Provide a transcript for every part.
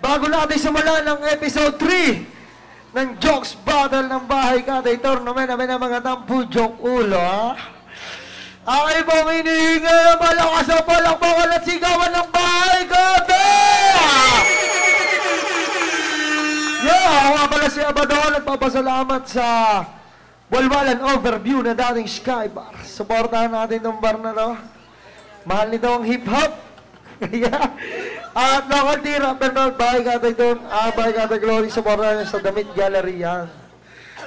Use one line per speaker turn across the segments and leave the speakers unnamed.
Bago natin simulan ng episode 3 ng Jokes Battle ng Bahay Katay Tournament namin ang mga tampu joke ulo, ha? Akin pong hinihingi ang malakas ang palakpakan at sigawan ng Bahay Katay! Yeah, ako nga pala si Abadon. Nagpapasalamat sa Walwalan Overview na dating Sky Bar. Supportahan natin itong bar na to. Mahal nito ang hip-hop. Kaya, at local tira, Bernard, bahay ka tayo doon. Ah, bahay ka tayo, Glory. Supportahan niya sa Damit Gallery yan.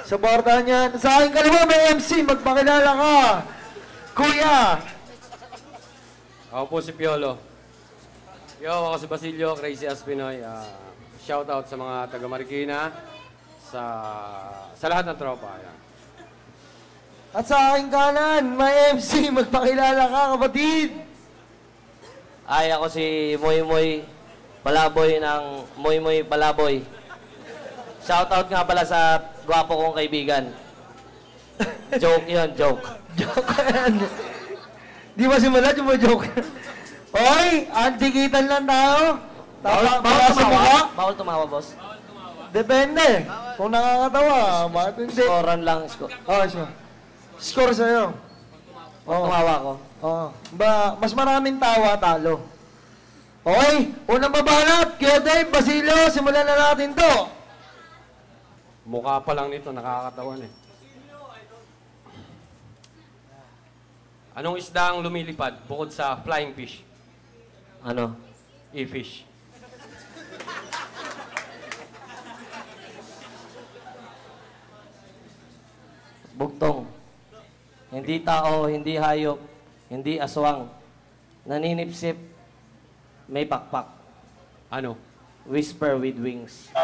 Supportahan niya. Sa aking kalawa, may MC. Magpakilala ka. Kuya.
Ako po si Piolo. Yo, ako si Basilio, Crazy as Pinoy. Ah, shout out sa mga taga Marikina, sa sa lahat ng tropa. Ayan.
At sa aking kanan, may MC. Magpakilala ka, kapatid.
Ay, ako si Moy Moy Palaboy ng Moy Moy Palaboy. Shoutout nga pala sa gwapo kong kaibigan. Joke yun, joke.
Joke yan. Di ba mga joke? Oy, antikitan lang tayo. Tama, baka sa mukha.
Bawal tumawa, boss.
Depende. Kung nakakatawa, bakit hindi?
Scorean lang. Sco
Oh, sure. Score sa'yo.
oh. Tumawa ko.
Oh. Ba, mas maraming tawa, talo. Okay, unang babanat. Kaya Dave, Basilio, simulan na natin to.
Mukha pa lang nito, nakakatawan eh. Anong isda ang lumilipad bukod sa flying fish?
Ano?
E-fish.
Bugtong. Hindi tao, hindi hayop, hindi aswang. Naninipsip, may pakpak.
Ano?
Whisper with wings.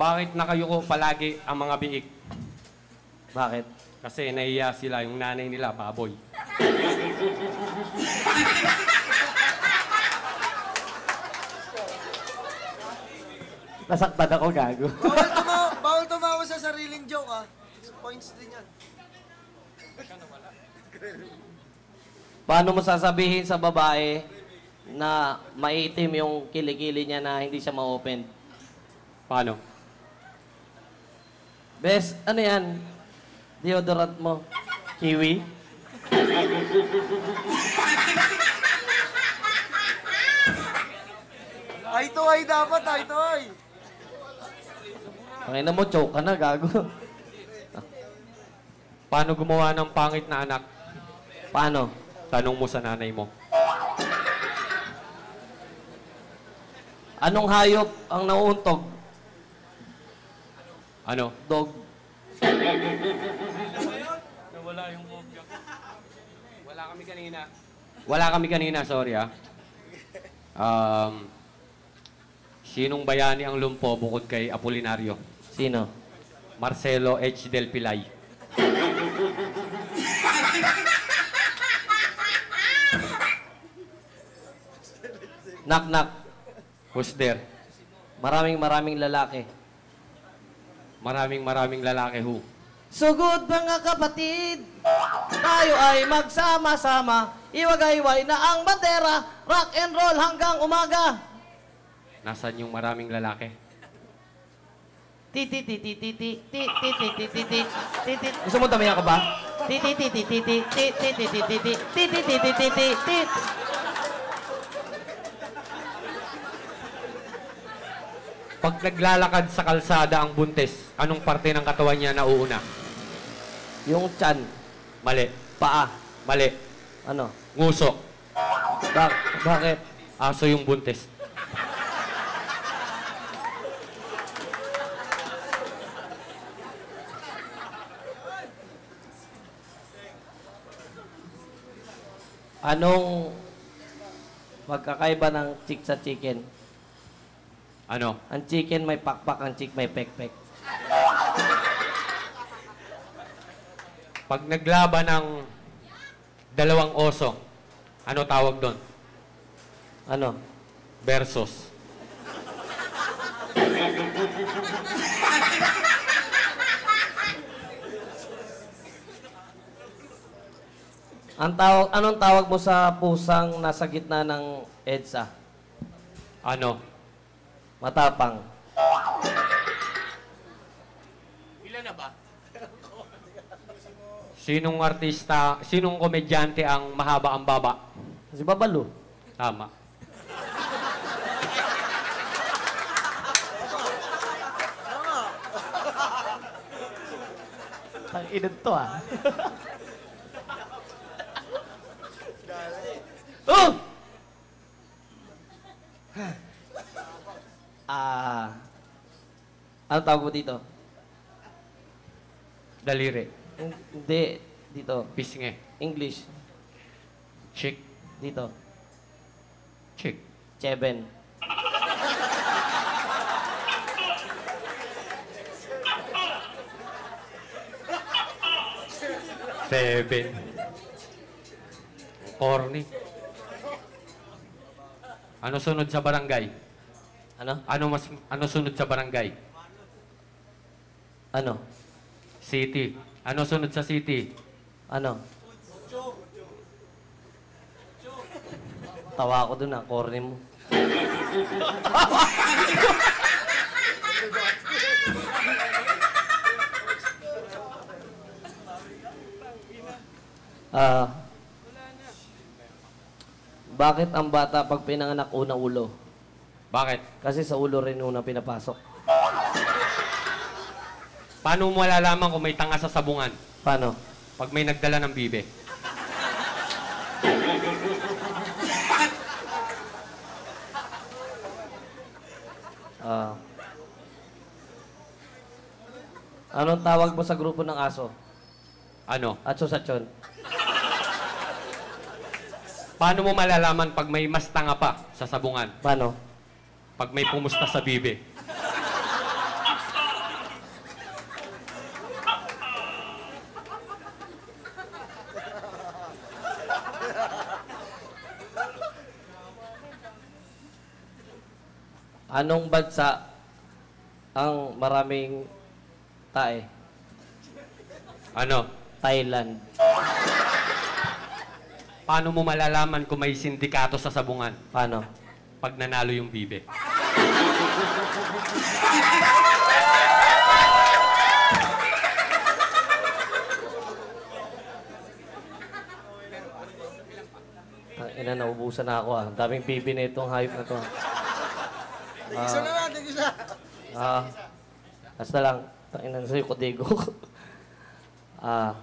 Bakit nakayuko palagi ang mga biik?
Bakit?
Kasi nahiya sila, yung nanay nila, baboy.
Nasaktan ako, gago.
Bawal tumawa, bawal tumawa sa sariling joke ah. Points din yan.
Paano mo sasabihin sa babae na maitim yung kilikili niya na hindi siya ma-open?
Paano?
Bes, ano yan? Deodorant mo. Kiwi?
Ay to ay dapat, ay to ay.
Pangina mo, choke ka na, gago.
Paano gumawa ng pangit na anak?
Paano?
Tanong mo sa nanay mo.
Anong hayop ang nauuntog?
Ano?
Dog.
Wala yung Wala kami kanina. Wala kami kanina, sorry ah. Um, sinong bayani ang lumpo bukod kay Apolinario?
Sino?
Marcelo H. Del Pilay.
Knock, knock.
Who's there?
Maraming maraming lalaki.
Maraming maraming lalaki who?
Sugod mga kapatid, tayo ay magsama-sama, iwagayway na ang bandera, rock and roll hanggang umaga.
Nasaan yung maraming lalaki?
Titi titi titi titi titi titi titi Gusto mo tamihan ko ba? Titi titi titi titi titi titi titi titi titi titi
Pag naglalakad sa kalsada ang buntis, anong parte ng katawan niya nauuna?
Yung chan,
Mali.
paa,
Mali.
ano?
Nguso.
Bak bakit?
Aso yung buntis.
Anong magkakaiba ng chick sa chicken?
Ano?
Ang chicken may pakpak, ang chick may pekpek.
Pag naglaban ng dalawang oso, ano tawag doon?
Ano?
Versus.
Ang tawag, anong tawag mo sa pusang nasa gitna ng EDSA?
Ano?
Matapang.
Sinong artista, sinong komedyante ang mahaba ang baba?
Si Babalo.
Tama.
Ang inod to ah. Oh! Ah. ano tawag mo dito?
Daliri.
Hindi. Dito.
Pisnge.
English.
Chick.
Dito.
Chick.
Cheven.
Seven. Corny. Ano sunod sa barangay?
Ano?
Ano mas ano sunod sa barangay?
Ano?
City. Ano sunod sa city?
Ano? Tawa ako dun ah, corny mo. Ah. Bakit ang bata pag pinanganak una ulo?
Bakit?
Kasi sa ulo rin una pinapasok.
Paano mo malalaman kung may tanga sa sabungan?
Paano?
Pag may nagdala ng bibe.
Ah. anong tawag mo sa grupo ng aso?
Ano?
Atso sa tson.
Paano mo malalaman pag may mas tanga pa sa sabungan?
Paano?
Pag may pumusta sa bibe.
Anong bansa ang maraming tae?
Ano?
Thailand.
Paano mo malalaman kung may sindikato sa sabungan?
Paano?
Pag nanalo yung bibe.
Ang ina, naubusan na ako ah. Ang daming bibi na itong hayop na to.
Isa na lang, isa.
Ah, basta lang. Ang ina, sa'yo ko digo. ah,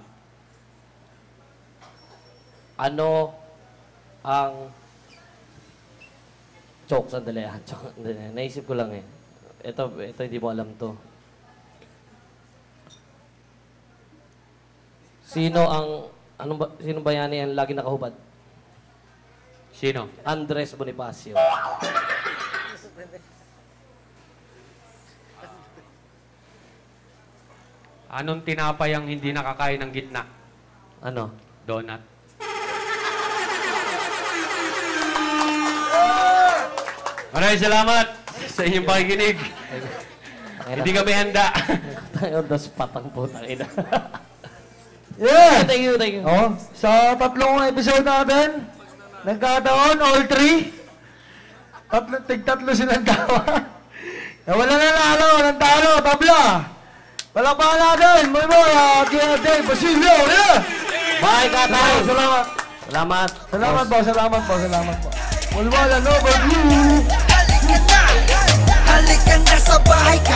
ano ang Choke, sandali ah. Choke, sandali. Naisip ko lang eh. Ito, ito hindi mo alam to. Sino ang, anong ba, sino bayani ang lagi nakahubad?
Sino?
Andres Bonifacio.
Anong tinapay ang hindi nakakain ng gitna?
Ano?
Donut. Maraming salamat sa inyong pakikinig. Hindi kami handa.
Tayo, das patang putang ina.
Yeah!
thank you, thank you.
Oh, sa tatlong episode natin, nagkataon, all three. Tatlo, tig-tatlo silang tawa. Wala na nalo, walang talo, tabla. Wala pa natin, muy muy, uh, kaya Dave, Basilio, yeah!
Bye, Katay.
Salamat, salamat.
Salamat.
Salamat po, salamat po, salamat po. Walwala, no, overview. साले अंदर सब बाइक